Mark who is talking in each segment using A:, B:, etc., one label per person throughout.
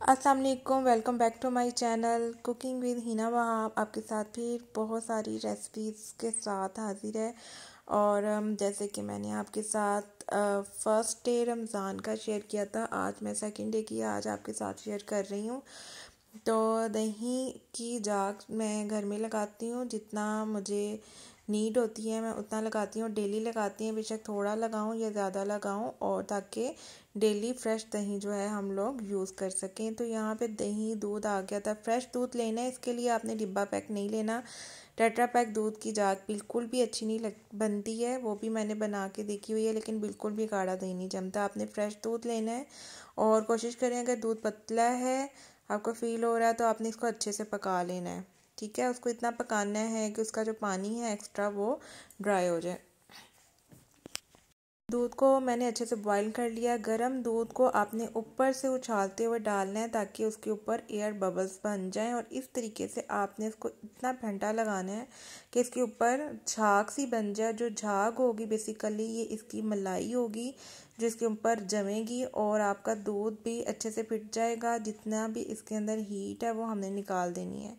A: अस्सलाम वालेकुम back to my channel cooking with Hina Wahab आपके साथ फिर बहुत सारी रेसिपीज़ के साथ हाजिर है। और जैसे कि मैंने आपके साथ फ़र्स्ट डे रमज़ान का शेयर किया था, आज मैं सेकंड डे की आज आपके साथ शेयर कर रही हूँ। तो दही की जाग मैं घर में लगाती हूँ, जितना मुझे नीड होती है, मैं उतना लगाती हूँ, डेली लगाती हैं, बेशक थोड़ा लगाऊँ या ज़्यादा लगाऊँ, और ताकि डेली फ्रेश दही जो है हम लोग यूज़ कर सकें। तो यहाँ पे दही, दूध आ गया था। फ्रेश दूध लेना है, इसके लिए आपने डिब्बा पैक नहीं लेना। टेट्रा पैक दूध की जाग बिल्कुल भी अच्छी नहीं लग, बनती है, वो भी मैंने बना के देखी हुई है, लेकिन बिल्कुल भी गाढ़ा दही नहीं जमता। आपने फ्रेश दूध लेना है, और कोशिश करें, अगर दूध पतला है, आपको फील हो रहा है तो आपने इसको अच्छे से पका लेना है। ठीक है, उसको इतना पकाना है कि उसका जो पानी है एक्स्ट्रा वो ड्राई हो जाए। दूध को मैंने अच्छे से बॉईल कर लिया। गरम दूध को आपने ऊपर से उछालते हुए डालना है ताकि उसके ऊपर एयर बबल्स बन जाएँ और इस तरीके से आपने इसको इतना घंटा लगाना है कि इसके ऊपर झाग सी बन जाए। जो झाग होगी बेसिकली ये इसकी मलाई होगी जो इसके ऊपर जमेगी और आपका दूध भी अच्छे से फिट जाएगा। जितना भी इसके अंदर हीट है वो हमने निकाल देनी है।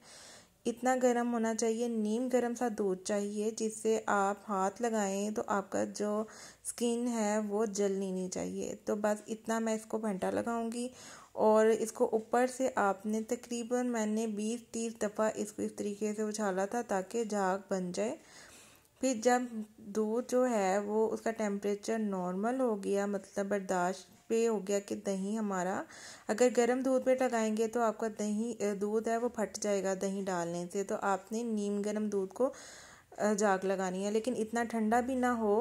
A: इतना गर्म होना चाहिए, नीम गर्म सा दूध चाहिए जिससे आप हाथ लगाएँ तो आपका जो स्किन है वो जलनी नहीं चाहिए। तो बस इतना मैं इसको घंटा लगाऊँगी और इसको ऊपर से आपने तकरीबन मैंने 20-30 दफ़ा इसको इस तरीके से उछाला था ताकि झाग बन जाए। फिर जब दूध जो है वो उसका टेम्परेचर नॉर्मल हो गया मतलब बर्दाश्त पे हो गया कि दही हमारा अगर गर्म दूध पे लगाएँगे तो आपका दही दूध है वो फट जाएगा दही डालने से। तो आपने नीम गर्म दूध को जाग लगानी है। लेकिन इतना ठंडा भी ना हो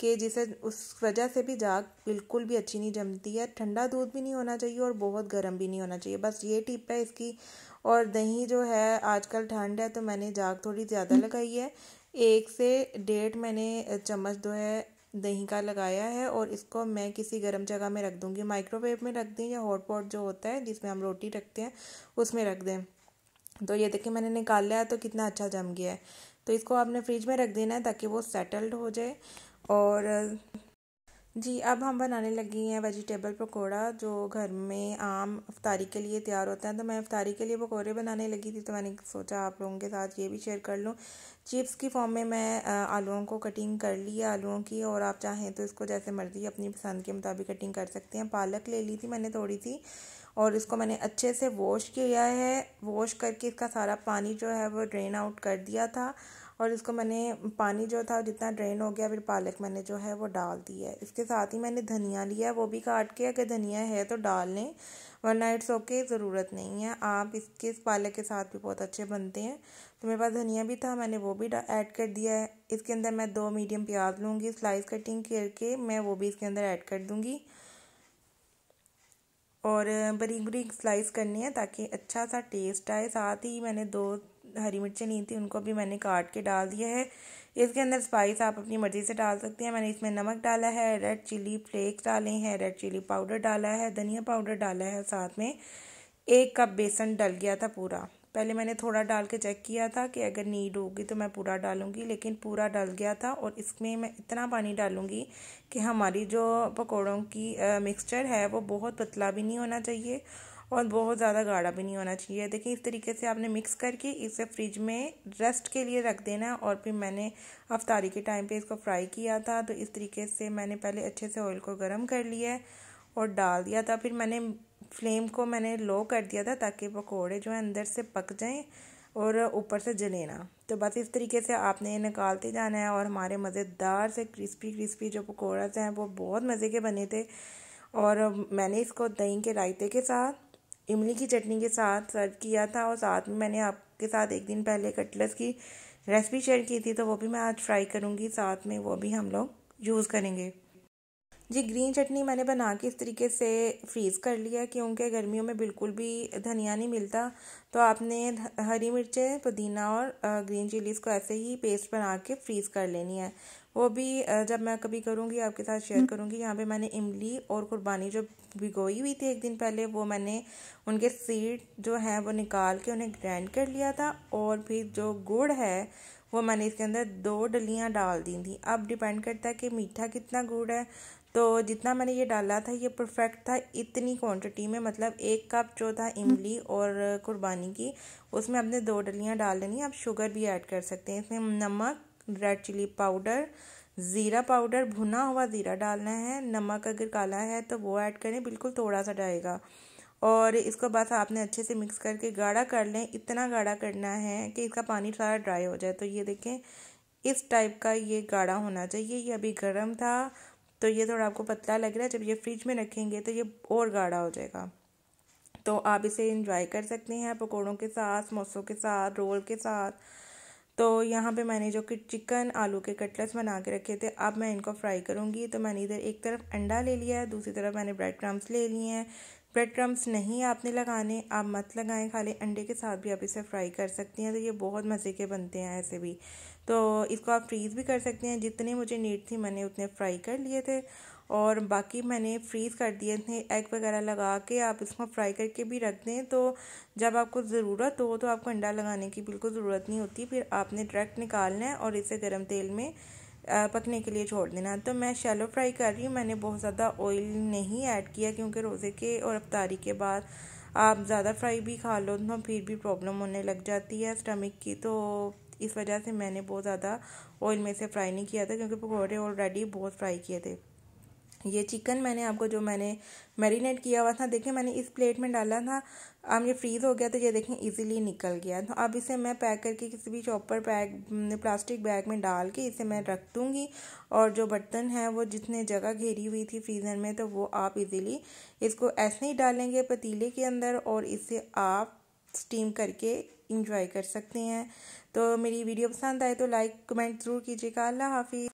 A: कि जिसे उस वजह से भी जाग बिल्कुल भी अच्छी नहीं जमती है। ठंडा दूध भी नहीं होना चाहिए और बहुत गर्म भी नहीं होना चाहिए। बस ये टिप है इसकी। और दही जो है आजकल ठंड है तो मैंने जाग थोड़ी ज़्यादा लगाई है। एक से डेढ़ मैंने चम्मच जो है दही का लगाया है और इसको मैं किसी गर्म जगह में रख दूँगी। माइक्रोवेव में रख दें या हॉट पॉट जो होता है, जिसमें हम रोटी रखते हैं, उसमें रख दें। तो ये देखिए, मैंने निकाल लिया तो कितना अच्छा जम गया है। तो इसको आपने फ्रिज में रख देना है ताकि वो सेटल्ड हो जाए और जी, अब हम बनाने लगी हैं वेजिटेबल पकौड़ा, जो घर में आम अफ्तारी के लिए तैयार होता है। तो मैं अफ्तारी के लिए पकौड़े बनाने लगी थी तो मैंने सोचा आप लोगों के साथ ये भी शेयर कर लूँ। चिप्स की फॉर्म में मैं आलूओं को कटिंग कर ली है आलूओं की, और आप चाहें तो इसको जैसे मर्ज़ी अपनी पसंद के मुताबिक कटिंग कर सकते हैं। पालक ले ली थी मैंने थोड़ी सी, और इसको मैंने अच्छे से वॉश किया है। वॉश करके इसका सारा पानी जो है वो ड्रेन आउट कर दिया था। और इसको मैंने पानी जो था जितना ड्रेन हो गया, फिर पालक मैंने जो है वो डाल दी है। इसके साथ ही मैंने धनिया लिया वो भी काट के, अगर धनिया है तो डाल लें, वरना इट्स ओके ज़रूरत नहीं है। आप इसके, इस पालक के साथ भी बहुत अच्छे बनते हैं। तो मेरे पास धनिया भी था, मैंने वो भी ऐड कर दिया है। इसके अंदर मैं दो मीडियम प्याज लूँगी स्लाइस कटिंग करके मैं वो भी इसके अंदर ऐड कर दूँगी। और बरीक बरीक स्लाइस करनी है ताकि अच्छा सा टेस्ट आए। साथ ही मैंने दो हरी मिर्चें ली थी, उनको भी मैंने काट के डाल दिया है। इसके अंदर स्पाइस आप अपनी मर्ज़ी से डाल सकते हैं। मैंने इसमें नमक डाला है रेड चिली फ्लेक्स डाले हैं रेड चिली पाउडर डाला है, धनिया पाउडर डाला है, साथ में एक कप बेसन डल गया था पूरा। पहले मैंने थोड़ा डाल के चेक किया था कि अगर नीड होगी तो मैं पूरा डालूँगी, लेकिन पूरा डल गया था और इसमें मैं इतना पानी डालूँगी कि हमारी जो पकौड़ों की मिक्सचर है वो बहुत पतला भी नहीं होना चाहिए और बहुत ज़्यादा गाढ़ा भी नहीं होना चाहिए। देखिए, इस तरीके से आपने मिक्स करके इसे फ्रिज में रेस्ट के लिए रख देना है और फिर मैंने अफ्तारी के टाइम पे इसको फ्राई किया था। तो इस तरीके से मैंने पहले अच्छे से ऑयल को गर्म कर लिया है और डाल दिया था। फिर मैंने फ्लेम को मैंने लो कर दिया था ताकि पकौड़े जो है अंदर से पक जाएँ और ऊपर से जले ना। तो बस इस तरीके से आपने निकालते जाना है और हमारे मज़ेदार से क्रिस्पी क्रिस्पी जो पकौड़ा हैं वो बहुत मज़े के बने थे। और मैंने इसको दही के रायते के साथ इमली की चटनी के साथ सर्व किया था और साथ में मैंने आपके साथ एक दिन पहले कटलेस की रेसिपी शेयर की थी तो वो भी मैं आज फ्राई करूँगी। साथ में वो भी हम लोग यूज़ करेंगे। जी ग्रीन चटनी मैंने बना के इस तरीके से फ्रीज़ कर लिया क्योंकि गर्मियों में बिल्कुल भी धनिया नहीं मिलता। तो आपने हरी मिर्चें, पुदीना और ग्रीन चिलीज़ को ऐसे ही पेस्ट बना के फ्रीज़ कर लेनी है। वो भी जब मैं कभी करूँगी आपके साथ शेयर हम्म। करूँगी यहाँ पे मैंने इमली और कुर्बानी जो भिगोई हुई थी एक दिन पहले वो मैंने उनके सीड जो हैं वो निकाल के उन्हें ग्राइंड कर लिया था और फिर जो गुड़ है वो मैंने इसके अंदर दो डलियाँ डाल दी थी। अब डिपेंड करता है कि मीठा कितना गुड़ है। तो जितना मैंने ये डाला था ये परफेक्ट था इतनी क्वांटिटी में मतलब एक कप जो था इमली और कुर्बानी की उसमें आपने दो डलियाँ डाल लेनी आप शुगर भी ऐड कर सकते हैं। इसमें नमक रेड चिली पाउडर ज़ीरा पाउडर भुना हुआ ज़ीरा डालना है, नमक अगर काला है तो वो ऐड करें, बिल्कुल थोड़ा सा जाएगा और इसको बस आपने अच्छे से मिक्स करके गाढ़ा कर लें, इतना गाढ़ा करना है कि इसका पानी सारा ड्राई हो जाए। तो ये देखें, इस टाइप का ये गाढ़ा होना चाहिए। ये अभी गर्म था तो ये थोड़ा आपको पतला लग रहा है। जब ये फ्रिज में रखेंगे तो ये और गाढ़ा हो जाएगा। तो आप इसे इंजॉय कर सकते हैं पकौड़ों के साथ, समोसों के साथ, रोल के साथ। तो यहाँ पे मैंने जो कि चिकन, आलू के कटलेट्स बना के रखे थे, अब मैं इनको फ्राई करूँगी। तो मैंने इधर एक तरफ़ अंडा ले लिया है, दूसरी तरफ़ मैंने ब्रेड क्रम्स ले लिए हैं। ब्रेड क्रम्स नहीं आपने लगाने, आप मत लगाएँ, खाली अंडे के साथ भी आप इसे फ्राई कर सकती हैं। तो ये बहुत मज़े के बनते हैं ऐसे भी। तो इसको आप फ्रीज़ भी कर सकते हैं, जितने मुझे नीड थी मैंने उतने फ्राई कर लिए थे। और बाकी मैंने फ्रीज़ कर दिए थे एग वगैरह लगा के आप इसको फ्राई करके भी रख दें। तो जब आपको ज़रूरत हो तो आपको अंडा लगाने की बिल्कुल ज़रूरत नहीं होती। फिर आपने डायरेक्ट निकालना है और इसे गर्म तेल में पकने के लिए छोड़ देना तो मैं शैलो फ्राई कर रही हूँ। मैंने बहुत ज़्यादा ऑयल नहीं ऐड किया क्योंकि रोज़े के और अफ्तारी के बाद आप ज़्यादा फ्राई भी खा लो तो फिर भी प्रॉब्लम होने लग जाती है स्टमक की। तो इस वजह से मैंने बहुत ज़्यादा ऑयल में से फ्राई नहीं किया था क्योंकि पकौड़े ऑलरेडी बहुत फ्राई किए थे। ये चिकन मैंने आपको जो मैंने मैरिनेट किया हुआ था देखें मैंने इस प्लेट में डाला था, अब ये फ्रीज़ हो गया तो ये देखें इजीली निकल गया। तो अब इसे मैं पैक करके किसी भी चॉपर पैक प्लास्टिक बैग में डाल के इसे मैं रख दूँगी। और जो बर्तन है वो जितने जगह घेरी हुई थी फ्रीज़र में तो वो आप इजीली इसको ऐसे ही डालेंगे पतीले के अंदर और इसे आप स्टीम करके इंजॉय कर सकते हैं। तो मेरी वीडियो पसंद आए तो लाइक कमेंट ज़रूर कीजिएगा। अल्लाह हाफिज़